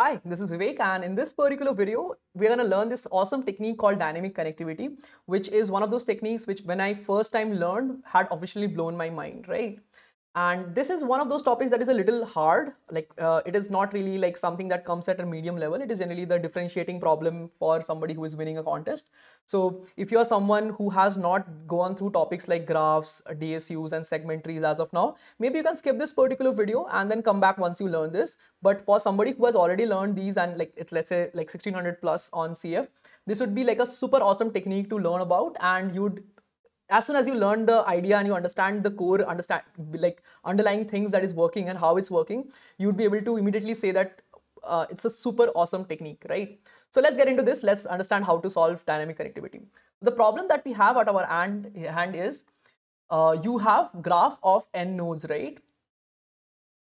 Hi, this is Vivek and in this particular video, we're going to learn this awesome technique called dynamic connectivity, which is one of those techniques which when I first time learned had officially blown my mind, right? And this is one of those topics that is a little hard. Like uh, it is not really like something that comes at a medium level. It is generally the differentiating problem for somebody who is winning a contest. So if you are someone who has not gone through topics like graphs dsus and segment trees as of now maybe you can skip this particular video and then come back once you learn this. But for somebody who has already learned these and like it's let's say like 1600 plus on cf this would be like a super awesome technique to learn about. And you'd as soon as you learn the idea and you understand the core understand like underlying things that is working and how it's working you'd be able to immediately say that uh, it's a super awesome technique right? So let's get into this. Let's understand how to solve dynamic connectivity. The problem that we have at our hand, hand is uh, you have graph of n nodes right?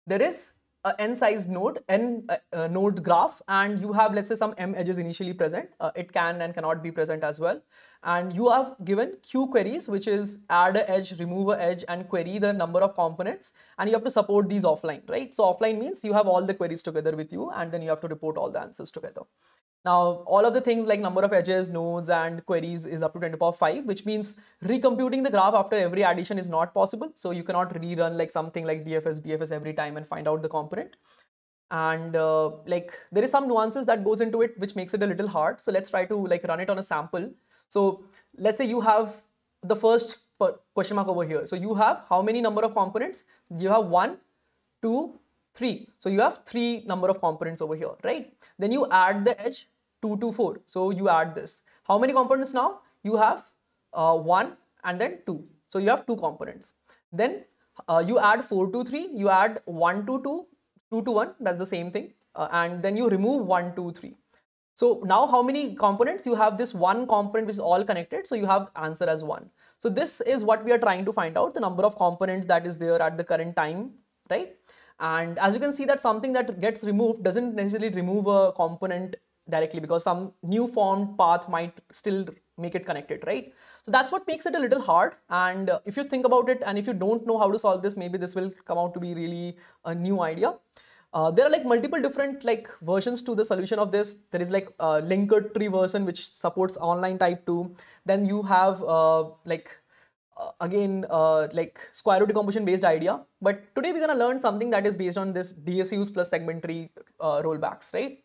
There is a n sized node, n uh, uh, node graph, and you have let's say some m edges initially present. Uh, it can and cannot be present as well. And you have given q queries, which is add a edge, remove a edge, and query the number of components. And you have to support these offline, right? So offline means you have all the queries together with you, and then you have to report all the answers together. Now, all of the things like number of edges, nodes, and queries is up to 10 to the power 5, which means recomputing the graph after every addition is not possible. So you cannot rerun like something like DFS, BFS every time and find out the component. And uh, like there is some nuances that goes into it, which makes it a little hard. So let's try to like run it on a sample. So let's say you have the first question mark over here. So you have how many number of components? You have one, two, three. So you have three number of components over here, right? Then you add the edge 2 to 4. So you add this. How many components now? You have uh, 1 and then 2. So you have two components. Then uh, you add 4 to 3, you add 1 to 2, 2 to 1, that's the same thing. Uh, and then you remove 1, 2, 3. So now how many components? You have this one component which is all connected. So you have answer as 1. So this is what we are trying to find out, the number of components that is there at the current time, right? And as you can see that something that gets removed doesn't necessarily remove a component directly because some new formed path might still make it connected, right? So that's what makes it a little hard. And uh, if you think about it and if you don't know how to solve this, maybe this will come out to be really a new idea. Uh, there are like multiple different like versions to the solution of this. There is like a linked tree version which supports online type 2. Then you have uh, like again uh, like square root decomposition based idea. But today we're gonna learn something that is based on this DSUs plus segment tree uh, rollbacks, right?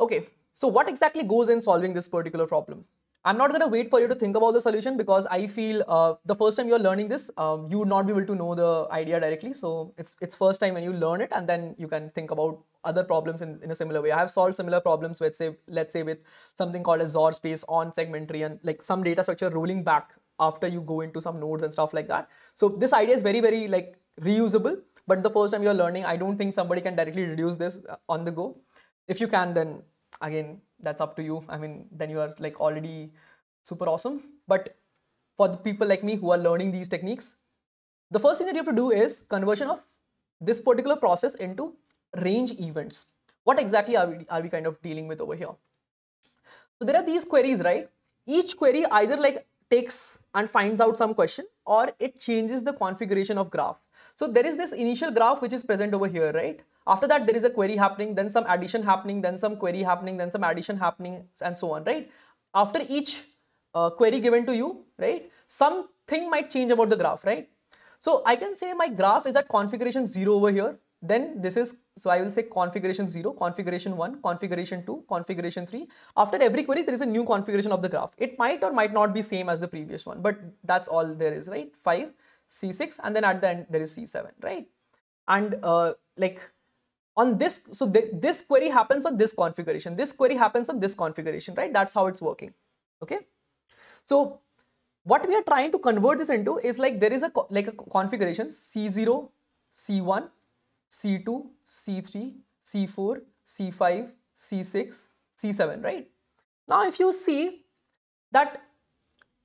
Okay, so what exactly goes in solving this particular problem? I'm not going to wait for you to think about the solution because I feel uh, the first time you're learning this, um, you would not be able to know the idea directly. So it's it's first time when you learn it and then you can think about other problems in, in a similar way. I have solved similar problems with say, let's say with something called a XOR space on segment tree and like some data structure rolling back after you go into some nodes and stuff like that. So this idea is very, very like reusable. But the first time you're learning, I don't think somebody can directly reduce this uh, on the go if you can then again that's up to you i mean then you are like already super awesome but for the people like me who are learning these techniques the first thing that you have to do is conversion of this particular process into range events what exactly are we, are we kind of dealing with over here so there are these queries right each query either like takes and finds out some question or it changes the configuration of graph so there is this initial graph which is present over here right after that, there is a query happening, then some addition happening, then some query happening, then some addition happening, and so on, right? After each uh, query given to you, right, something might change about the graph, right? So I can say my graph is at configuration 0 over here. Then this is, so I will say configuration 0, configuration 1, configuration 2, configuration 3. After every query, there is a new configuration of the graph. It might or might not be same as the previous one, but that's all there is, right? 5, C6, and then at the end, there is C7, right? And uh, like on this, so th this query happens on this configuration, this query happens on this configuration, right? That's how it's working, okay? So what we are trying to convert this into is like there is a like a configuration C0, C1, C2, C3, C4, C5, C6, C7, right? Now if you see that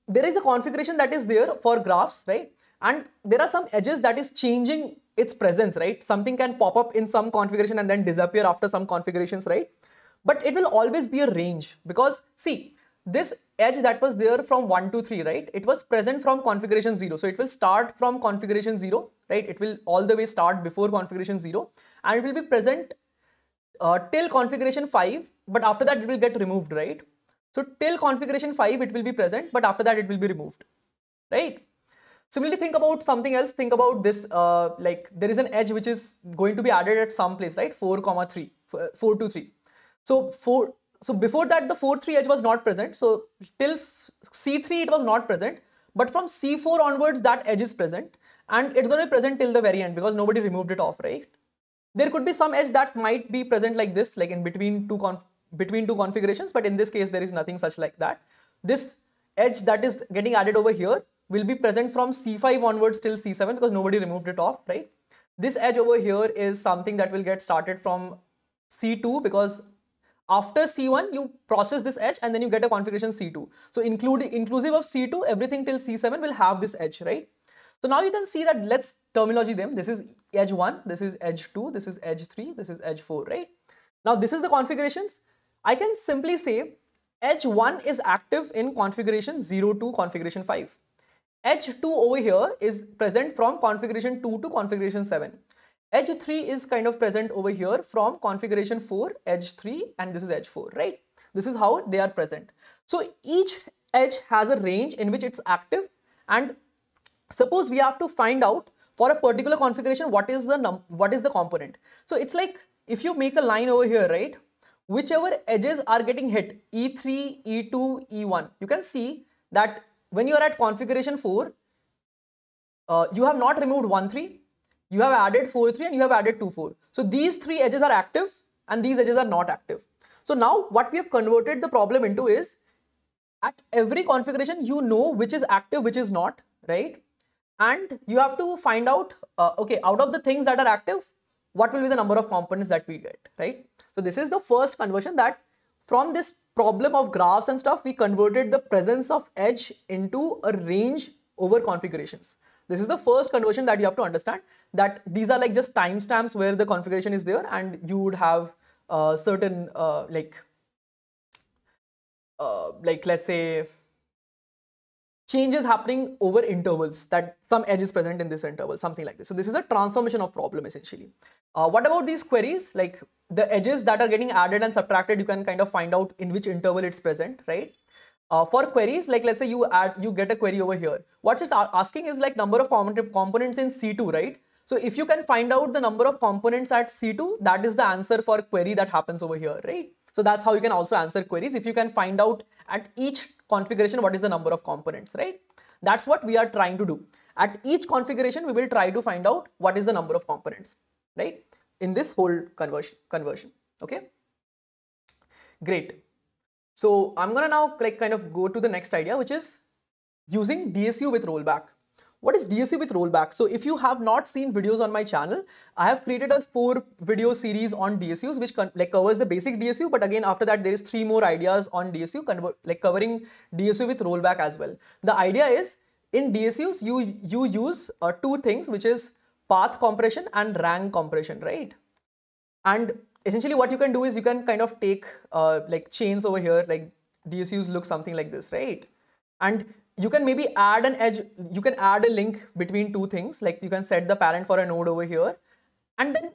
there is a configuration that is there for graphs, right? And there are some edges that is changing its presence, right? Something can pop up in some configuration and then disappear after some configurations, right? But it will always be a range because see, this edge that was there from 1 to 3, right? It was present from configuration 0. So it will start from configuration 0, right? It will all the way start before configuration 0 and it will be present uh, till configuration 5, but after that it will get removed, right? So till configuration 5, it will be present, but after that it will be removed, right? Similarly, think about something else. Think about this, uh, like there is an edge which is going to be added at some place, right? 4 comma 3, 4 to 3. So 4, so before that the 4 3 edge was not present. So till C3 it was not present, but from C4 onwards that edge is present and it's going to be present till the very end because nobody removed it off, right? There could be some edge that might be present like this, like in between two between two configurations, but in this case there is nothing such like that. This edge that is getting added over here will be present from C5 onwards till C7 because nobody removed it off, right? This edge over here is something that will get started from C2 because after C1 you process this edge and then you get a configuration C2. So include, inclusive of C2 everything till C7 will have this edge, right? So now you can see that let's terminology them. This is edge 1, this is edge 2, this is edge 3, this is edge 4, right? Now this is the configurations. I can simply say edge 1 is active in configuration 0 to configuration 5. Edge 2 over here is present from configuration 2 to configuration 7. Edge 3 is kind of present over here from configuration 4, edge 3 and this is edge 4, right? This is how they are present. So each edge has a range in which it's active and suppose we have to find out for a particular configuration what is the num what is the component. So it's like if you make a line over here, right? Whichever edges are getting hit, E3, E2, E1, you can see that when you are at configuration 4, uh, you have not removed 1, 3, you have added 4, 3 and you have added 2, 4. So these three edges are active and these edges are not active. So now what we have converted the problem into is at every configuration, you know which is active, which is not, right? And you have to find out, uh, okay, out of the things that are active, what will be the number of components that we get, right? So this is the first conversion that from this problem of graphs and stuff, we converted the presence of edge into a range over configurations. This is the first conversion that you have to understand that these are like just timestamps where the configuration is there and you would have uh, certain uh, like uh, like let's say changes happening over intervals that some edge is present in this interval, something like this. So this is a transformation of problem essentially. Uh, what about these queries? Like the edges that are getting added and subtracted, you can kind of find out in which interval it's present, right? Uh, for queries, like let's say you add, you get a query over here. What's it asking is like number of components in C2, right? So if you can find out the number of components at C2, that is the answer for query that happens over here, right? So that's how you can also answer queries if you can find out at each configuration what is the number of components, right? That's what we are trying to do. At each configuration, we will try to find out what is the number of components, right? In this whole conversion, conversion, okay? Great. So I'm gonna now like kind of go to the next idea, which is using DSU with rollback. What is DSU with rollback? So if you have not seen videos on my channel, I have created a four video series on DSUs, which like covers the basic DSU. But again, after that, there is three more ideas on DSU, like covering DSU with rollback as well. The idea is in DSUs, you, you use uh, two things, which is path compression and rank compression, right? And essentially what you can do is you can kind of take uh, like chains over here, like DSUs look something like this, right? And you can maybe add an edge, you can add a link between two things, like you can set the parent for a node over here. And then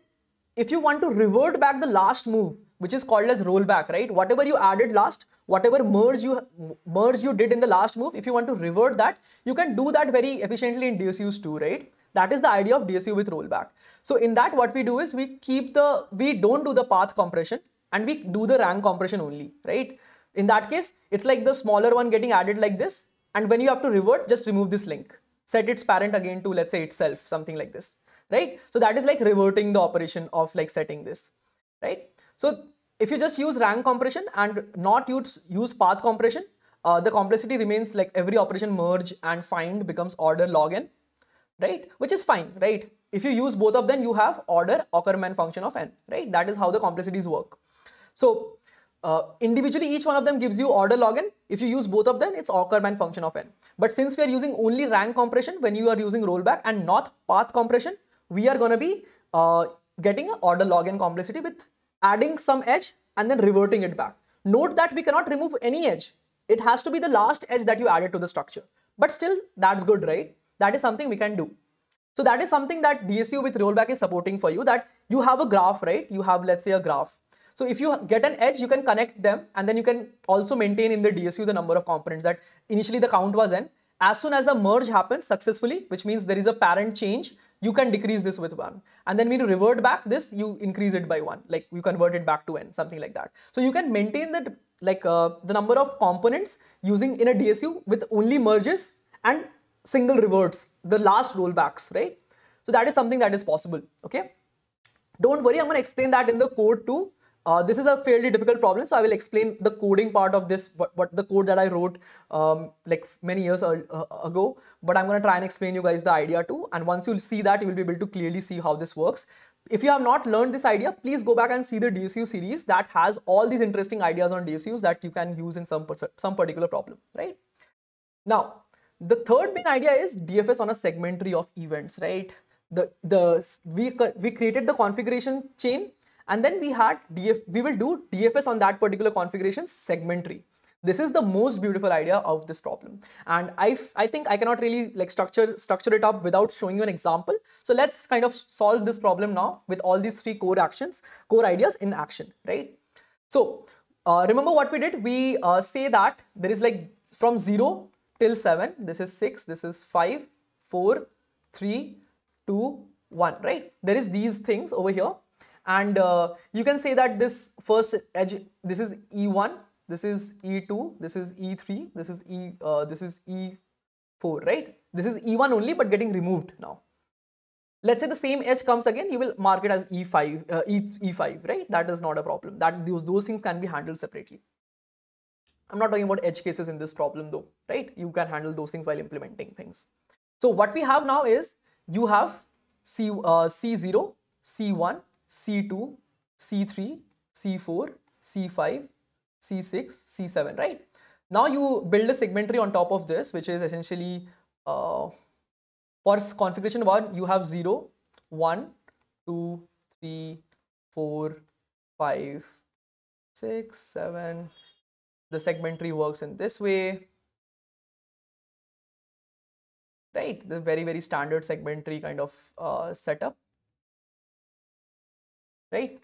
if you want to revert back the last move, which is called as rollback, right? Whatever you added last, whatever merge you merge you did in the last move, if you want to revert that, you can do that very efficiently in DSUs too, right? That is the idea of DSU with rollback. So in that, what we do is we keep the, we don't do the path compression and we do the rank compression only, right? In that case, it's like the smaller one getting added like this and when you have to revert, just remove this link. Set its parent again to let's say itself, something like this, right? So that is like reverting the operation of like setting this, right? So if you just use rank compression and not use, use path compression, uh, the complexity remains like every operation merge and find becomes order log n, right? Which is fine, right? If you use both of them, you have order Ackermann function of n, right? That is how the complexities work. So uh, individually, each one of them gives you order log n. If you use both of them, it's Ackermann function of n. But since we are using only rank compression when you are using rollback and not path compression, we are going to be uh, getting an order log n complexity with adding some edge and then reverting it back. Note that we cannot remove any edge. It has to be the last edge that you added to the structure. But still, that's good, right? That is something we can do. So that is something that DSU with rollback is supporting for you that you have a graph, right? You have, let's say, a graph So if you get an edge, you can connect them and then you can also maintain in the DSU the number of components that initially the count was n. As soon as the merge happens successfully, which means there is a parent change, you can decrease this with 1. And then when you revert back this, you increase it by 1, like you convert it back to n, something like that. So you can maintain that like uh, the number of components using in a DSU with only merges and single reverts, the last rollbacks, right? So that is something that is possible, okay? Don't worry, I'm going to explain that in the code too. Uh, this is a fairly difficult problem, so I will explain the coding part of this, what, what the code that I wrote um, like many years ago. But I'm going to try and explain you guys the idea too. And once you see that, you will be able to clearly see how this works. If you have not learned this idea, please go back and see the DSU series that has all these interesting ideas on DSUs that you can use in some, some particular problem, right? Now, the third main idea is DFS on a segment tree of events, right? The, the, we, we created the configuration chain and then we had DF, we will do DFS on that particular configuration segment tree. This is the most beautiful idea of this problem. And I, I think I cannot really like structure, structure it up without showing you an example. So let's kind of solve this problem now with all these three core actions, core ideas in action, right? So uh, remember what we did? We uh, say that there is like from 0 till 7, this is 6, this is 5, 4, 3, 2, 1, right? There is these things over here. And uh, you can say that this first edge this is e1 this is e2 this is e3 this is e uh, this is e4 right? This is e1 only but getting removed now. Let's say the same edge comes again you will mark it as e5 uh, e, e5 right? That is not a problem. That those those things can be handled separately i'm not talking about edge cases in this problem though right you can handle those things while implementing things so what we have now is you have c uh, c0 c1 C2, C3, C4, C5, C6, C7, right? Now you build a segment tree on top of this, which is essentially uh, for configuration 1, you have 0, 1, 2, 3, 4, 5, 6, 7. The segment tree works in this way. Right, the very, very standard segment tree kind of uh, setup right?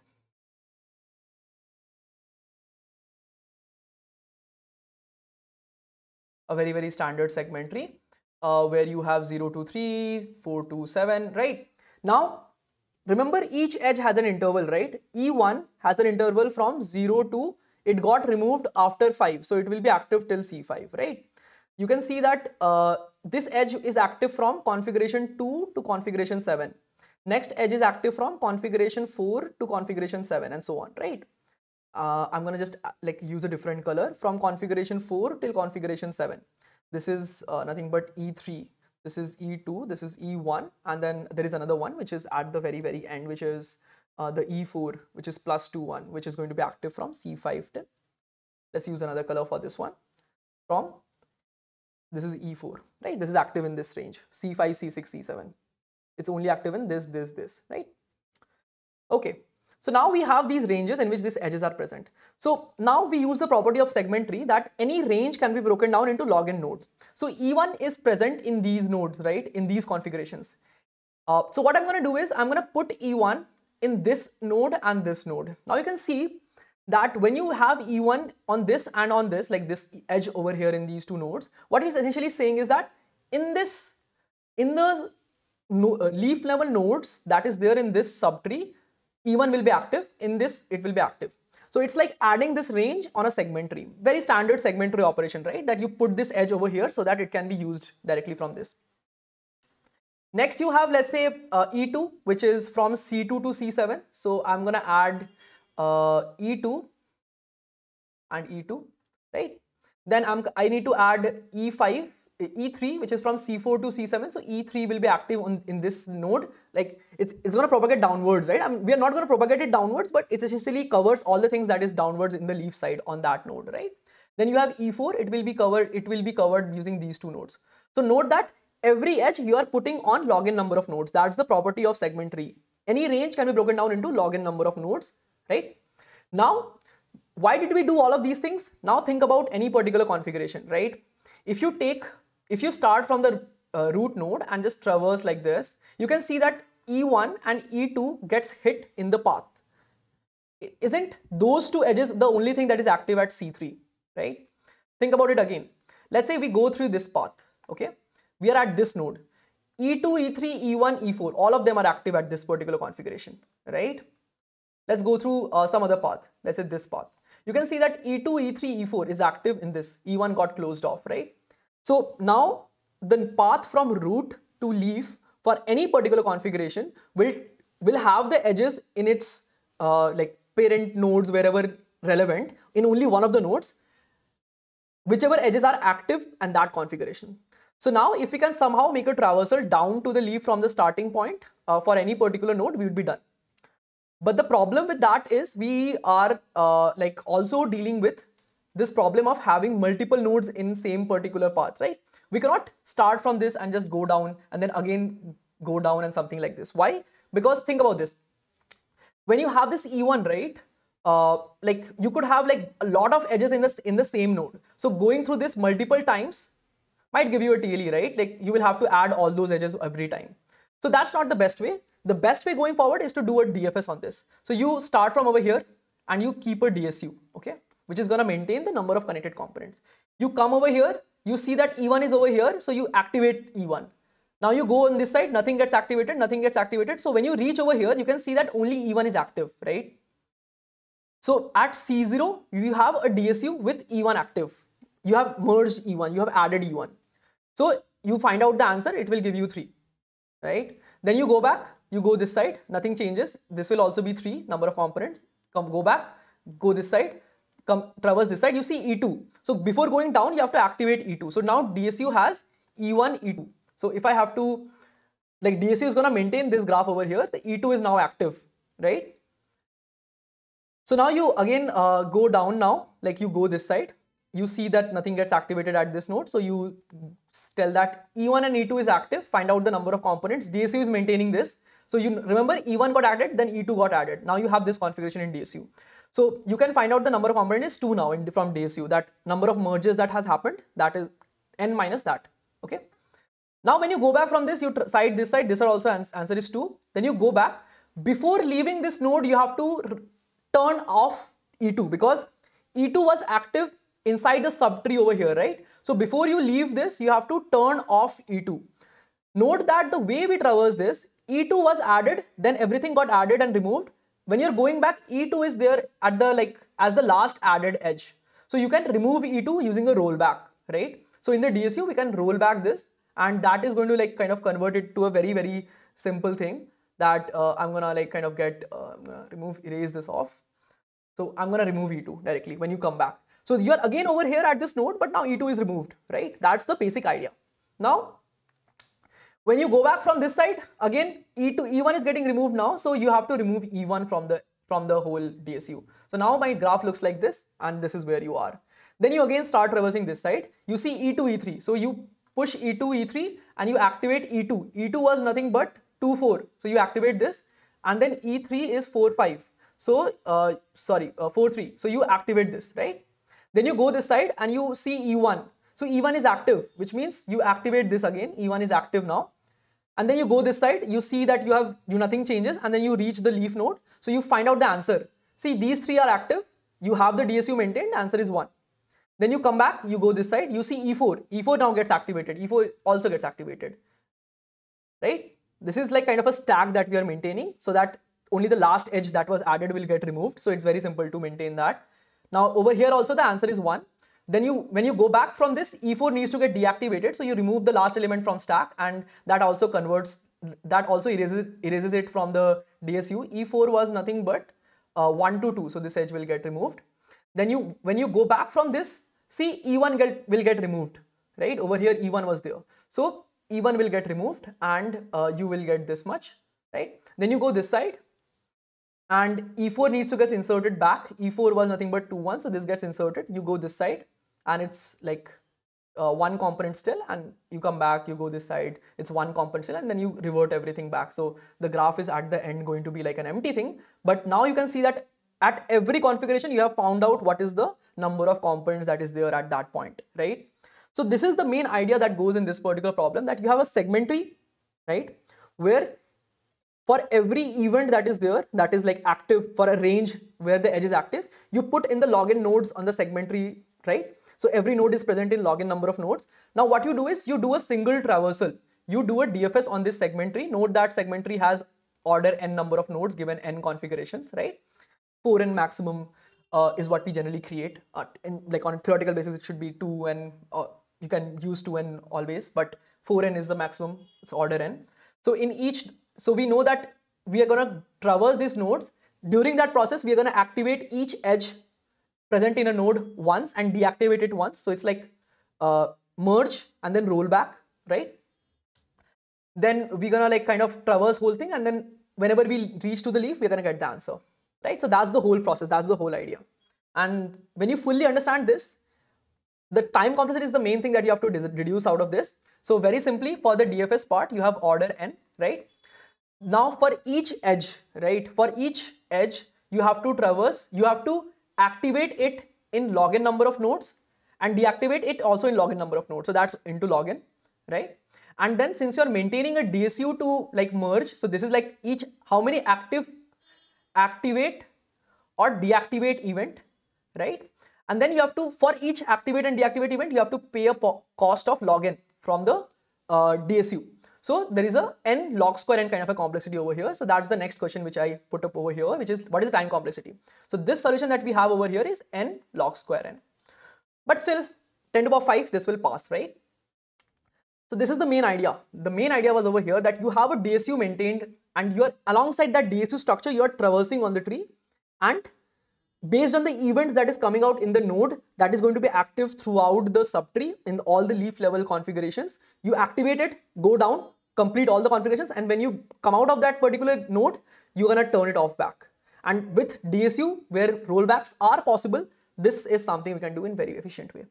A very, very standard segment tree uh, where you have 0 to 3, 4 to 7, right? Now, remember each edge has an interval, right? E1 has an interval from 0 to, it got removed after 5. So it will be active till C5, right? You can see that uh, this edge is active from configuration 2 to configuration 7. Next edge is active from configuration 4 to configuration 7 and so on, right? Uh, I'm going to just uh, like use a different color from configuration 4 till configuration 7. This is uh, nothing but E3. This is E2, this is E1 and then there is another one which is at the very very end which is uh, the E4 which is plus 2 1 which is going to be active from C5 till let's use another color for this one from this is E4 right this is active in this range C5 C6 C7 it's only active in this, this, this, right? Okay. So now we have these ranges in which these edges are present. So now we use the property of segment tree that any range can be broken down into log n nodes. So E1 is present in these nodes, right? In these configurations. Uh, so what I'm going to do is I'm going to put E1 in this node and this node. Now you can see that when you have E1 on this and on this, like this edge over here in these two nodes, what he's essentially saying is that in this, in the no, uh, leaf level nodes that is there in this subtree, E1 will be active, in this it will be active. So it's like adding this range on a segment tree. Very standard segment tree operation, right? That you put this edge over here so that it can be used directly from this. Next you have let's say uh, E2 which is from C2 to C7. So I'm gonna add uh, E2 and E2, right? Then I'm, I need to add E5 E3 which is from C4 to C7 so E3 will be active on, in this node. Like it's, it's going to propagate downwards right? I mean, we are not going to propagate it downwards but it essentially covers all the things that is downwards in the leaf side on that node right? Then you have E4 it will be covered it will be covered using these two nodes. So note that every edge you are putting on log n number of nodes that's the property of segment tree any range can be broken down into log n number of nodes right now why did we do all of these things now think about any particular configuration right if you take if you start from the uh, root node and just traverse like this, you can see that E1 and E2 gets hit in the path. isn't those two edges the only thing that is active at C3, right? Think about it again. Let's say we go through this path, okay? We are at this node. E2, E3, E1, E4, all of them are active at this particular configuration, right? Let's go through uh, some other path. Let's say this path. You can see that E2, E3, E4 is active in this. E1 got closed off, right? So now the path from root to leaf for any particular configuration will, will have the edges in its uh, like parent nodes wherever relevant in only one of the nodes, whichever edges are active and that configuration. So now if we can somehow make a traversal down to the leaf from the starting point uh, for any particular node, we would be done. But the problem with that is we are uh, like also dealing with this problem of having multiple nodes in same particular path, right? We cannot start from this and just go down and then again go down and something like this. Why? Because think about this when you have this E1, right, uh, like you could have like a lot of edges in the, in the same node. So going through this multiple times might give you a TLE, right? Like you will have to add all those edges every time. So that's not the best way. The best way going forward is to do a DFS on this. So you start from over here and you keep a DSU, okay? Which is gonna maintain the number of connected components. You come over here, you see that E1 is over here, so you activate E1. Now you go on this side, nothing gets activated, nothing gets activated. So when you reach over here, you can see that only E1 is active, right? So at C0, you have a DSU with E1 active. You have merged E1, you have added E1. So you find out the answer, it will give you 3, right? Then you go back, you go this side, nothing changes. This will also be 3 number of components. Come go back, go this side, come traverse this side, you see E2. So before going down, you have to activate E2. So now DSU has E1, E2. So if I have to, like DSU is going to maintain this graph over here, the E2 is now active, right? So now you again uh, go down now, like you go this side, you see that nothing gets activated at this node. So you tell that E1 and E2 is active, find out the number of components, DSU is maintaining this. So you remember E1 got added, then E2 got added. Now you have this configuration in DSU. So you can find out the number of components is 2 now in, from DSU. That number of merges that has happened, that is n minus that, okay? Now when you go back from this, you side this side, this are also ans answer is 2. Then you go back. Before leaving this node, you have to turn off E2 because E2 was active inside the subtree over here, right? So before you leave this, you have to turn off E2. Note that the way we traverse this, E2 was added, then everything got added and removed. When you're going back, E2 is there at the like as the last added edge. So you can remove E2 using a rollback, right? So in the DSU, we can roll back this and that is going to like kind of convert it to a very very simple thing that uh, I'm gonna like kind of get uh, remove erase this off so I'm gonna remove E2 directly when you come back so you are again over here at this node but now E2 is removed right that's the basic idea now when you go back from this side again E2 E1 is getting removed now so you have to remove E1 from the from the whole DSU so now my graph looks like this and this is where you are then you again start traversing this side you see E2 E3 so you push E2, E3 and you activate E2. E2 was nothing but 2, 4. So you activate this and then E3 is 4, 5. So, uh, sorry, uh, 4, 3. So you activate this, right? Then you go this side and you see E1. So E1 is active, which means you activate this again. E1 is active now. And then you go this side, you see that you have, you nothing changes and then you reach the leaf node. So you find out the answer. See, these three are active. You have the DSU maintained, answer is 1. Then you come back, you go this side, you see E4. E4 now gets activated. E4 also gets activated. Right? This is like kind of a stack that we are maintaining so that only the last edge that was added will get removed. So it's very simple to maintain that. Now over here also the answer is 1. Then you, when you go back from this, E4 needs to get deactivated. So you remove the last element from stack and that also converts, that also erases, erases it from the DSU. E4 was nothing but uh, 1 to 2. So this edge will get removed. Then you, when you go back from this, see E1 get, will get removed, right? Over here E1 was there. So E1 will get removed and uh, you will get this much, right? Then you go this side and E4 needs to get inserted back. E4 was nothing but 2, 1, so this gets inserted. You go this side and it's like uh, one component still and you come back, you go this side, it's one component still and then you revert everything back. So the graph is at the end going to be like an empty thing. But now you can see that at every configuration you have found out what is the number of components that is there at that point right so this is the main idea that goes in this particular problem that you have a segment tree right where for every event that is there, that is like active for a range where the edge is active, you put in the log n nodes on the segment tree, right? So every node is present in log n number of nodes. Now what you do is you do a single traversal. You do a DFS on this segment tree. Note that segment tree has order n number of nodes given n configurations, right? 4n maximum uh, is what we generally create. Uh, in, like on a theoretical basis, it should be 2n, uh, you can use 2n always, but 4n is the maximum, it's order n. So in each, so we know that we are gonna traverse these nodes. During that process, we are gonna activate each edge present in a node once and deactivate it once. So it's like uh, merge and then roll back, right? Then we're gonna like kind of traverse whole thing and then whenever we reach to the leaf, we're gonna get the answer, right? So that's the whole process, that's the whole idea. And when you fully understand this, the time complexity is the main thing that you have to reduce out of this. So very simply for the DFS part, you have order n, right? Now for each edge, right? For each edge, you have to traverse, you have to activate it in log n number of nodes and deactivate it also in log n number of nodes. So that's into log n, right? And then since you're maintaining a DSU to like merge, so this is like each, how many active activate or deactivate event, right? And then you have to, for each activate and deactivate event, you have to pay a cost of log n from the uh, DSU. So there is a n log square n kind of a complexity over here. So that's the next question which I put up over here, which is what is time complexity? So this solution that we have over here is n log square n. But still 10 to the power 5, this will pass, right? So this is the main idea. The main idea was over here that you have a DSU maintained and you're alongside that DSU structure, you're traversing on the tree and based on the events that is coming out in the node that is going to be active throughout the subtree in all the leaf level configurations. You activate it, go down, complete all the configurations and when you come out of that particular node, you're gonna turn it off back. And with DSU where rollbacks are possible, this is something we can do in very efficient way.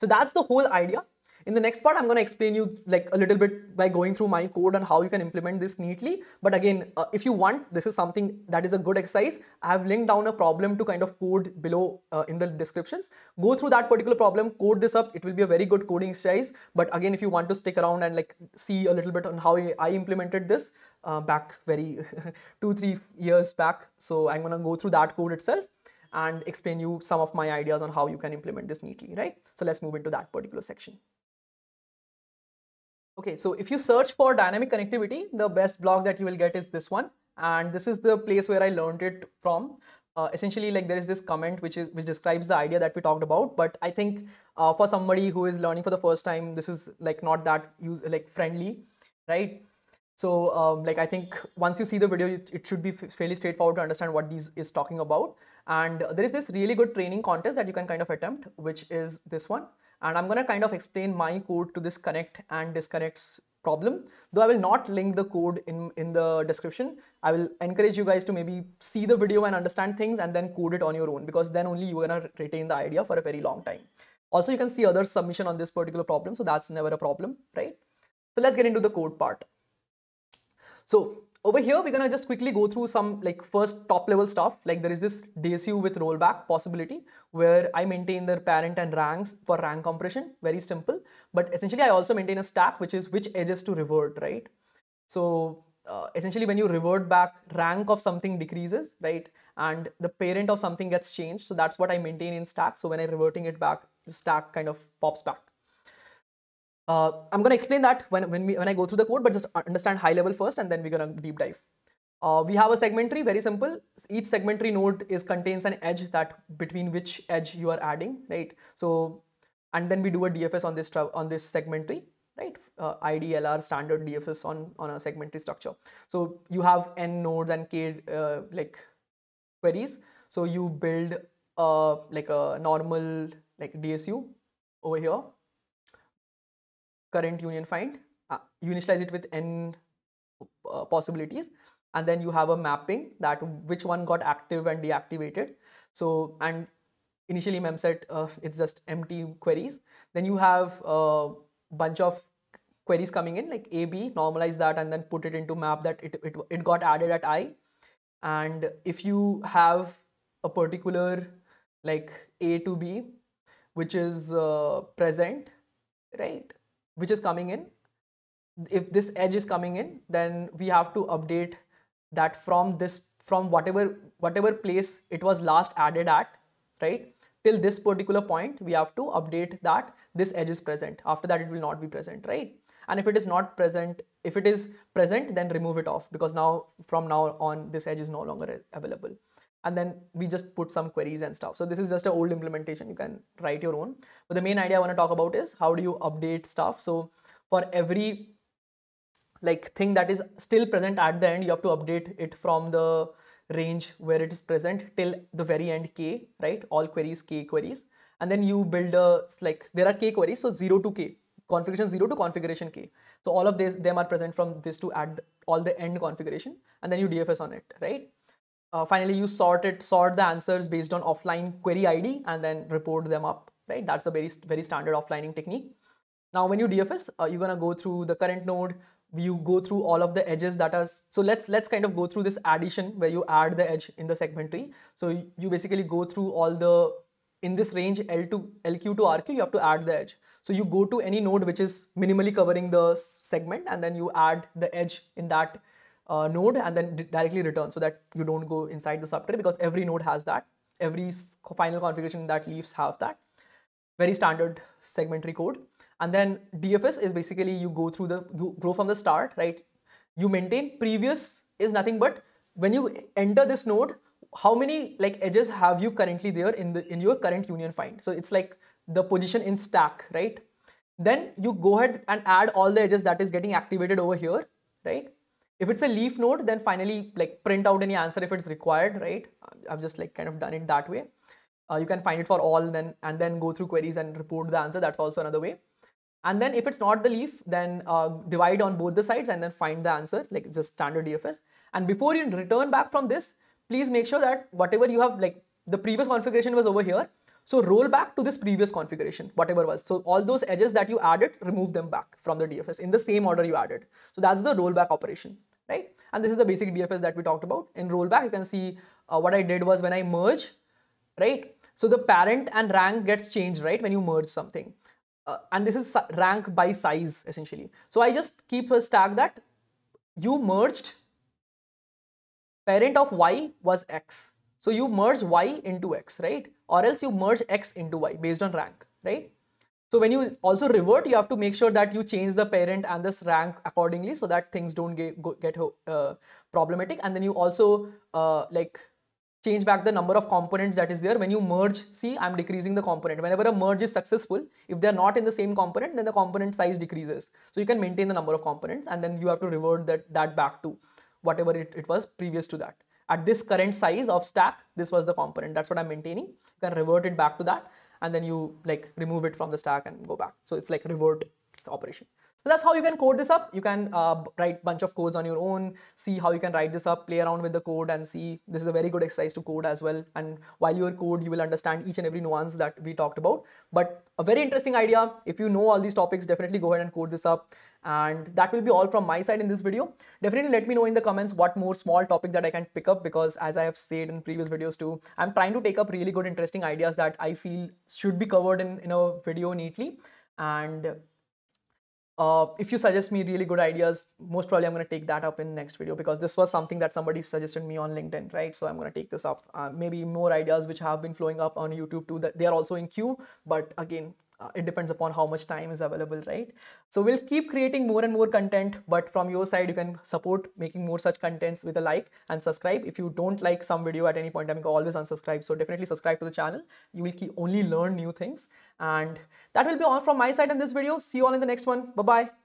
So that's the whole idea. In the next part, I'm going to explain you like a little bit by going through my code and how you can implement this neatly. But again, uh, if you want, this is something that is a good exercise. I have linked down a problem to kind of code below uh, in the descriptions. Go through that particular problem, code this up. It will be a very good coding exercise. But again, if you want to stick around and like see a little bit on how I implemented this uh, back very two, three years back. So I'm going to go through that code itself and explain you some of my ideas on how you can implement this neatly, right? So let's move into that particular section. Okay, so if you search for dynamic connectivity, the best blog that you will get is this one. And this is the place where I learned it from. Uh, essentially, like there is this comment which is which describes the idea that we talked about. But I think uh, for somebody who is learning for the first time, this is like not that use, like friendly, right? So um, like I think once you see the video, it, it should be fairly straightforward to understand what these is talking about. And there is this really good training contest that you can kind of attempt, which is this one. And I'm going to kind of explain my code to this connect and disconnects problem. Though I will not link the code in, in the description, I will encourage you guys to maybe see the video and understand things and then code it on your own because then only you're going to retain the idea for a very long time. Also, you can see other submission on this particular problem. So that's never a problem, right? So let's get into the code part. So over here, we're gonna just quickly go through some like first top level stuff. Like there is this DSU with rollback possibility where I maintain the parent and ranks for rank compression, very simple. But essentially I also maintain a stack, which is which edges to revert, right? So uh, essentially when you revert back, rank of something decreases, right? And the parent of something gets changed. So that's what I maintain in stack. So when I'm reverting it back, the stack kind of pops back. Uh, I'm going to explain that when, when, we, when I go through the code, but just understand high level first and then we're going to deep dive. Uh, we have a segment tree, very simple. Each segment tree node is contains an edge that between which edge you are adding, right? So, and then we do a DFS on this on this segment tree, right? Uh, IDLR standard DFS on on a segment tree structure. So you have n nodes and k uh, like queries. So you build uh, like a normal like DSU over here current union find, uh, initialize it with n uh, possibilities, and then you have a mapping that which one got active and deactivated. So, and initially memset, uh, it's just empty queries. Then you have a bunch of queries coming in like A, B, normalize that and then put it into map that it, it, it got added at I. And if you have a particular like A to B, which is uh, present, right? Which is coming in. If this edge is coming in then we have to update that from this from whatever whatever place it was last added at right? Till this particular point we have to update that this edge is present. After that it will not be present right? And if it is not present if it is present then remove it off because now from now on this edge is no longer available and then we just put some queries and stuff. So this is just an old implementation. You can write your own. But the main idea i want to talk about is how do you update stuff? So for every like thing that is still present at the end you have to update it from the range where it is present till the very end k right? All queries k queries. And then you build a like there are k queries so 0 to k configuration 0 to configuration k. So all of these them are present from this to add all the end configuration and then you dfs on it right uh, finally you sort it sort the answers based on offline query id and then report them up right? That's a very very standard offlining technique. Now when you dfs uh, you're going to go through the current node. You go through all of the edges that are so let's let's kind of go through this addition where you add the edge in the segment tree. So you basically go through all the in this range L to LQ to RQ you have to add the edge. So you go to any node which is minimally covering the segment and then you add the edge in that uh, node and then directly return so that you don't go inside the subtree because every node has that every final configuration that leaves have that very standard segment tree code and then DFS is basically you go through the grow from the start, right? You maintain previous is nothing but when you enter this node, how many like edges have you currently there in the in your current union find? So it's like the position in stack, right? Then you go ahead and add all the edges that is getting activated over here, right? If it's a leaf node, then finally like print out any answer if it's required, right? I've just like kind of done it that way. Uh, you can find it for all then and then go through queries and report the answer. That's also another way. And then if it's not the leaf, then uh, divide on both the sides and then find the answer, like just standard DFS. And before you return back from this, please make sure that whatever you have, like the previous configuration was over here. So roll back to this previous configuration, whatever was. So all those edges that you added, remove them back from the DFS in the same order you added. So that's the rollback operation, right? And this is the basic DFS that we talked about. In rollback, you can see uh, what I did was when I merge, right? So the parent and rank gets changed, right? When you merge something uh, and this is rank by size essentially. So I just keep a stack that you merged parent of y was x. So you merge y into x, right? Or else you merge x into y based on rank, right? So when you also revert, you have to make sure that you change the parent and this rank accordingly so that things don't get, get uh, problematic. And then you also uh, like change back the number of components that is there. When you merge, see, I'm decreasing the component. Whenever a merge is successful, if they're not in the same component, then the component size decreases. So you can maintain the number of components and then you have to revert that, that back to whatever it, it was previous to that. At this current size of stack, this was the component. That's what I'm maintaining. You can revert it back to that and then you like remove it from the stack and go back. So it's like revert operation. So that's how you can code this up. You can uh, write bunch of codes on your own, see how you can write this up, play around with the code and see this is a very good exercise to code as well. And while you are code, you will understand each and every nuance that we talked about. But a very interesting idea. If you know all these topics, definitely go ahead and code this up. And that will be all from my side in this video. Definitely let me know in the comments what more small topic that I can pick up because as I have said in previous videos too, I'm trying to take up really good interesting ideas that I feel should be covered in, in a video neatly. And uh, if you suggest me really good ideas, most probably I'm going to take that up in next video because this was something that somebody suggested me on LinkedIn, right? So I'm going to take this up. Uh, maybe more ideas which have been flowing up on YouTube too. That they are also in queue, but again, Uh, it depends upon how much time is available, right? So we'll keep creating more and more content, but from your side, you can support making more such contents with a like and subscribe. If you don't like some video at any point, I mean, always unsubscribe. So definitely subscribe to the channel. You will keep only learn new things. And that will be all from my side in this video. See you all in the next one. Bye-bye.